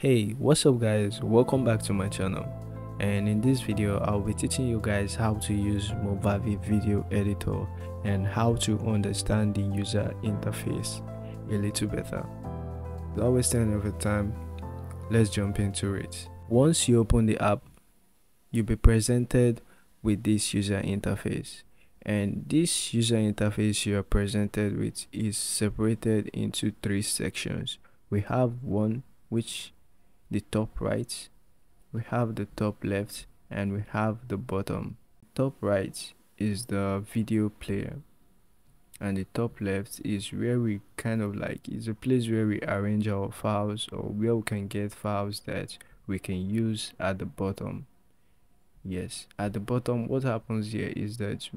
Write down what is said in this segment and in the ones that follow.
hey what's up guys? Welcome back to my channel. And in this video i'll be teaching you guys how to use movavi video editor and how to understand the user interface a little better. Without wasting any time. Let's jump into it. Once you open the app you'll be presented with this user interface. And this user interface you are presented with is separated into three sections. We have one which the top right we have the top left and we have the bottom. Top right is the video player and the top left is where we kind of like is a place where we arrange our files or where we can get files that we can use at the bottom. Yes at the bottom what happens here is that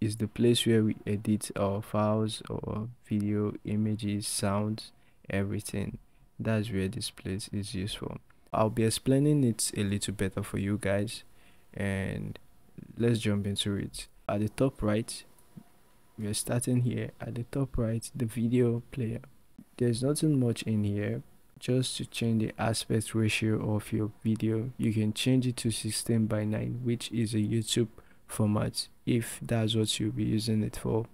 is the place where we edit our files or video images sounds everything that's where this place is useful i'll be explaining it a little better for you guys and let's jump into it. At the top right we're starting here. At the top right the video player. There's nothing much in here. Just to change the aspect ratio of your video you can change it to 16 by 9 which is a youtube format. If that's what you'll be using it for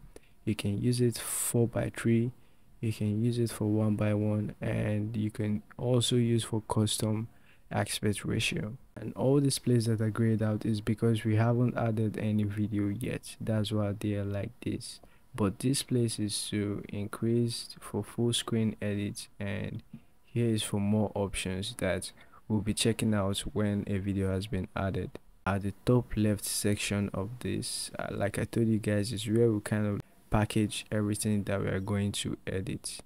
you can use it 4 by 3 you can use it for one by one and you can also use for custom aspect ratio. And all displays that are grayed out is because we haven't added any video yet. That's why they are like this. But this place is to increase for full screen edit and here is for more options that we'll be checking out when a video has been added. At the top left section of this uh, like i told you guys is where we kind of package everything that we are going to edit.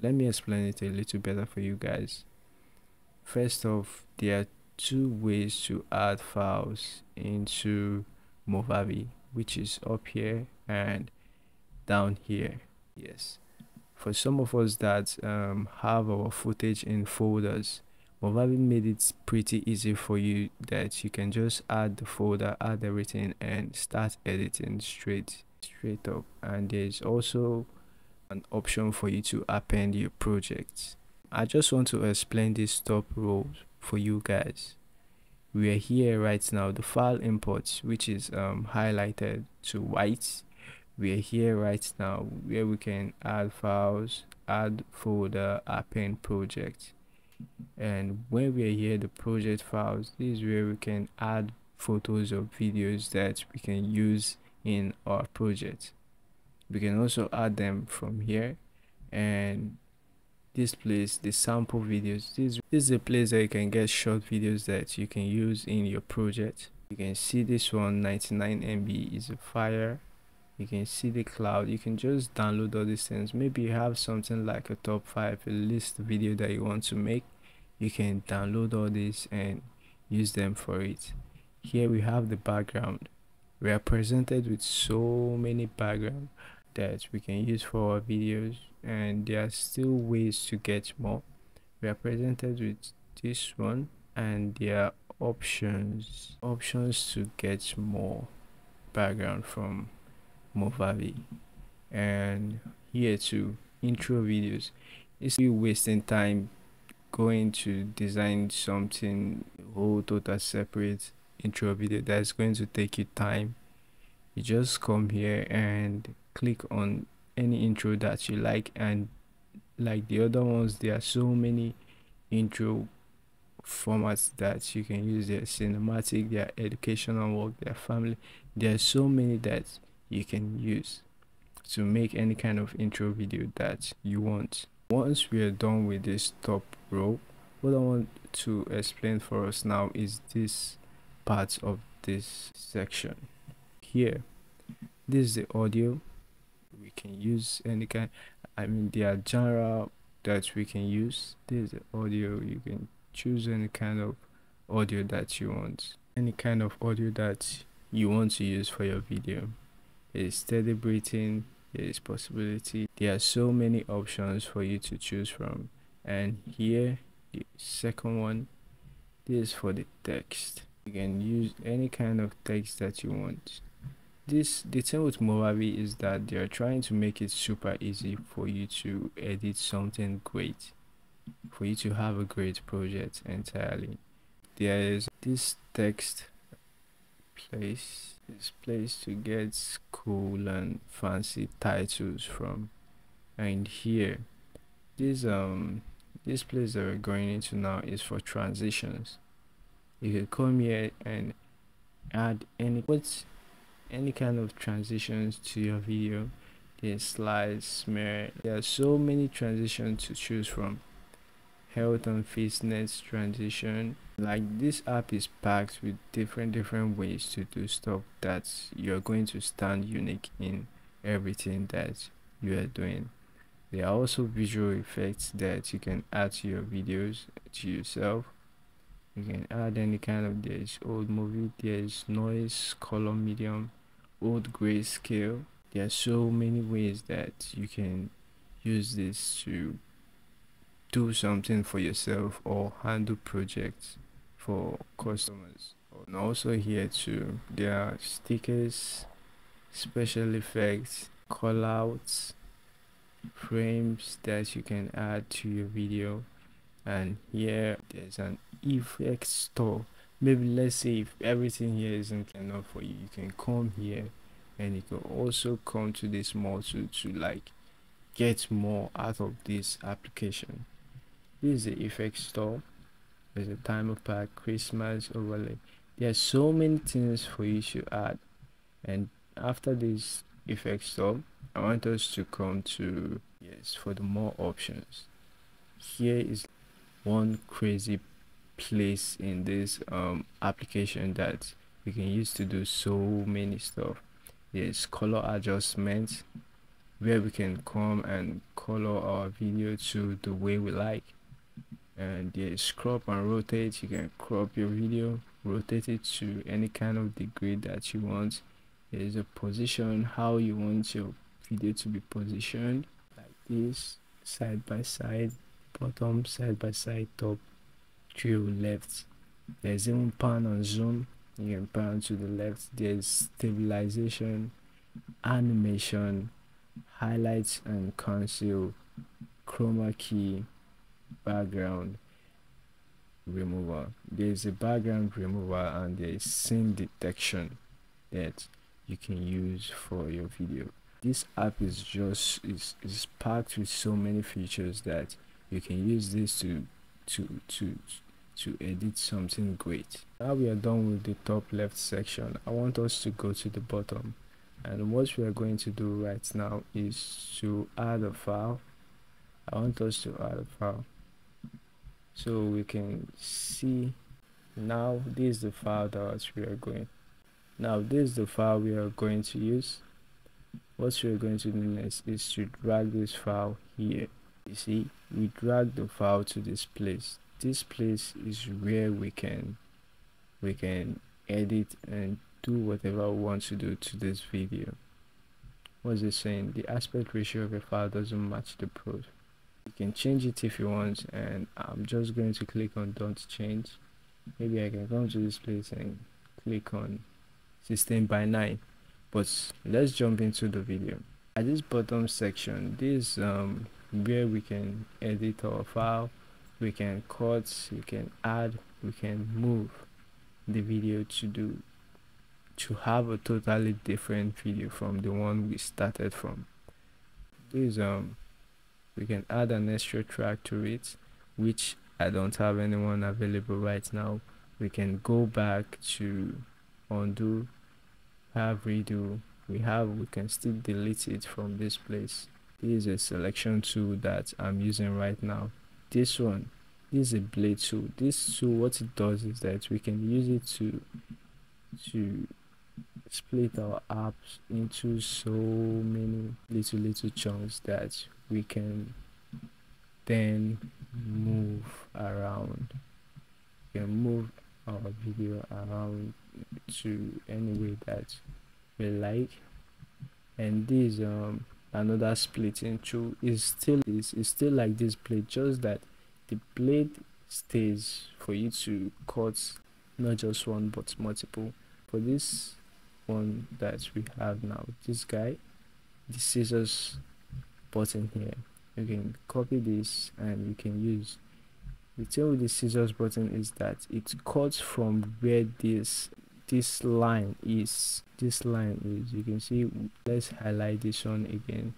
Let me explain it a little better for you guys. First off there are two ways to add files into movavi which is up here and down here. Yes. For some of us that um, have our footage in folders Movavi made it pretty easy for you that you can just add the folder add everything and start editing straight straight up and there's also an option for you to append your projects. I just want to explain this top row for you guys. We are here right now the file imports which is um, highlighted to white. We are here right now where we can add files add folder append project and when we are here the project files this is where we can add photos or videos that we can use in our project. We can also add them from here. And this place the sample videos this, this is a place that you can get short videos that you can use in your project. You can see this one 99 mb is a fire. You can see the cloud. You can just download all these things. Maybe you have something like a top five a list video that you want to make. You can download all these and use them for it. Here we have the background we are presented with so many background that we can use for our videos and there are still ways to get more. We are presented with this one and there are options options to get more background from movavi. And here too intro videos. It's you wasting time going to design something whole total separate intro video that's going to take you time. You just come here and click on any intro that you like and like the other ones there are so many intro formats that you can use. Their cinematic their educational work their family. There are so many that you can use to make any kind of intro video that you want. Once we are done with this top row what i want to explain for us now is this part of this section here. This is the audio. We can use any kind i mean there are that we can use. This is the audio. You can choose any kind of audio that you want. Any kind of audio that you want to use for your video. Is steady breathing. There is possibility. There are so many options for you to choose from. And here the second one this is for the text you can use any kind of text that you want. This the thing with Movavi is that they are trying to make it super easy for you to edit something great for you to have a great project entirely. There is this text place this place to get cool and fancy titles from. And here this um this place that we're going into now is for transitions you can come here and add any what's any kind of transitions to your video there's slides smear. There are so many transitions to choose from. Health and fitness transition. Like this app is packed with different different ways to do stuff that you're going to stand unique in everything that you are doing. There are also visual effects that you can add to your videos to yourself you can add any kind of there's old movie there's noise color medium old grayscale there are so many ways that you can use this to do something for yourself or handle projects for customers. And also here too there are stickers special effects callouts frames that you can add to your video and here there's an effect store. Maybe let's say if everything here isn't enough for you you can come here and you can also come to this module to like get more out of this application. This is the effect store. There's a timer pack christmas overlay there are so many things for you to add. And after this effect store i want us to come to yes for the more options. Here is one crazy place in this um, application that we can use to do so many stuff. There's color adjustment where we can come and color our video to the way we like. And there's crop and rotate you can crop your video rotate it to any kind of degree that you want. There's a position how you want your video to be positioned like this side by side bottom side by side top to left. There's even pan and zoom. You can pan to the left. There's stabilization animation highlights and conceal. Chroma key background remover. There's a background remover and there's scene detection that you can use for your video. This app is just is, is packed with so many features that you can use this to to to to edit something great. Now we are done with the top left section. I want us to go to the bottom. And what we are going to do right now is to add a file. I want us to add a file. So we can see now this is the file that we are going. Now this is the file we are going to use. What we are going to do next is to drag this file here you see we drag the file to this place. This place is where we can we can edit and do whatever we want to do to this video. What's it saying? The aspect ratio of a file doesn't match the prose you can change it if you want and i'm just going to click on don't change. Maybe i can come to this place and click on 16 by 9 but let's jump into the video. At this bottom section this um where we can edit our file we can cut we can add we can move the video to do to have a totally different video from the one we started from. This um we can add an extra track to it which i don't have anyone available right now. We can go back to undo have redo. We have we can still delete it from this place this is a selection tool that i'm using right now. This one this is a blade tool. This tool what it does is that we can use it to to split our apps into so many little little chunks that we can then move around. We can move our video around to any way that we like. And this um another splitting tool is still is, is still like this blade just that the blade stays for you to cut not just one but multiple. For this one that we have now this guy the scissors button here you can copy this and you can use. The thing with the scissors button is that it cuts from where this this line is this line is you can see let's highlight this one again.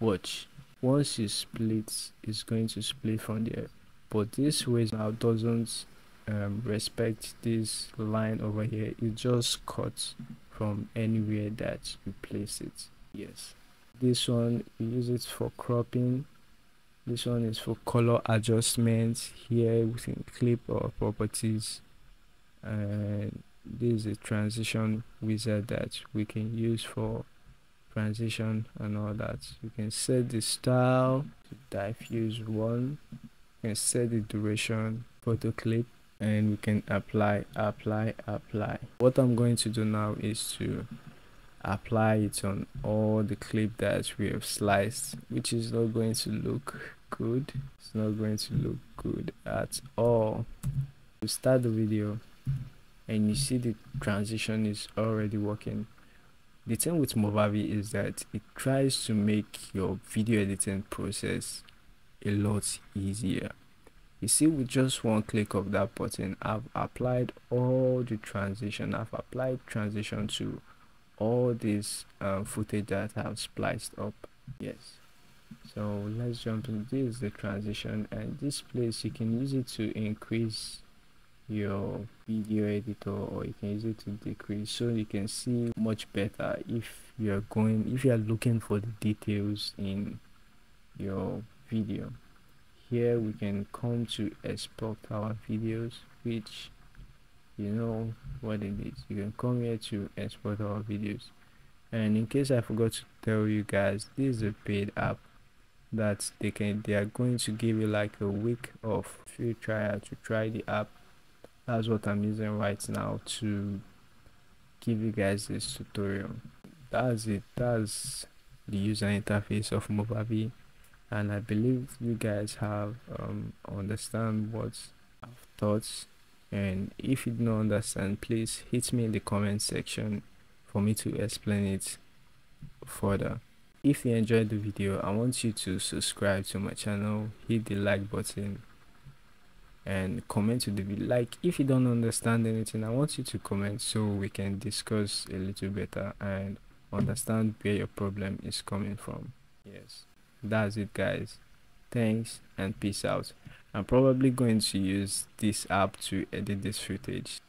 Watch. Once you split it's going to split from there. But this way now doesn't um, respect this line over here. It just cuts from anywhere that you place it. Yes. This one we use it for cropping. This one is for color adjustments here can clip our properties. And this is a transition wizard that we can use for transition and all that. You can set the style to diffuse one you can set the duration photo clip and we can apply apply apply. What i'm going to do now is to apply it on all the clip that we have sliced which is not going to look good. It's not going to look good at all. To start the video and you see the transition is already working. The thing with movavi is that it tries to make your video editing process a lot easier. You see with just one click of that button i've applied all the transition. I've applied transition to all this uh, footage that i've spliced up. Yes. So let's jump into this the transition and this place you can use it to increase your video editor or you can use it to decrease so you can see much better if you're going if you are looking for the details in your video. Here we can come to export our videos which you know what it is. You can come here to export our videos. And in case i forgot to tell you guys this is a paid app that they can they are going to give you like a week of free trial to try the app that's what i'm using right now to give you guys this tutorial. That's it. That's the user interface of movavi and i believe you guys have um, understand what i've taught. And if you don't understand please hit me in the comment section for me to explain it further. If you enjoyed the video i want you to subscribe to my channel. Hit the like button and comment to the video. Like if you don't understand anything i want you to comment so we can discuss a little better and understand where your problem is coming from. Yes. That's it guys. Thanks and peace out. I'm probably going to use this app to edit this footage